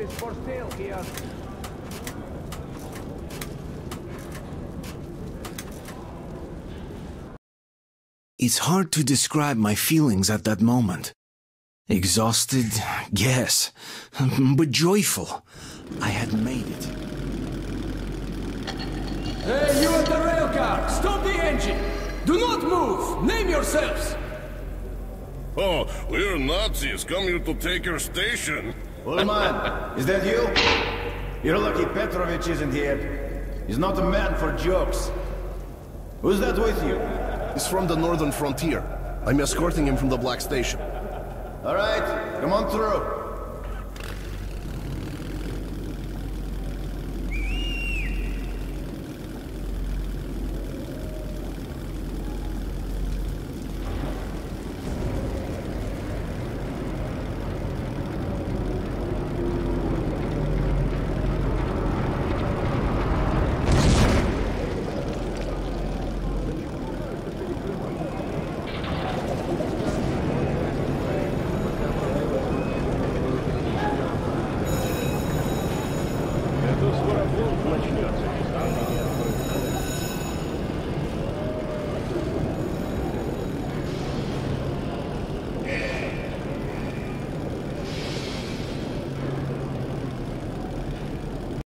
is for sale here. It's hard to describe my feelings at that moment. Exhausted, yes, but joyful. I had made it. Hey, you at the rail car! Stop the engine! Do not move! Name yourselves! Oh, we're Nazis come here to take your station. Ulman, is that you? You're lucky Petrovich isn't here. He's not a man for jokes. Who's that with you? He's from the northern frontier. I'm escorting him from the Black Station. All right, come on through.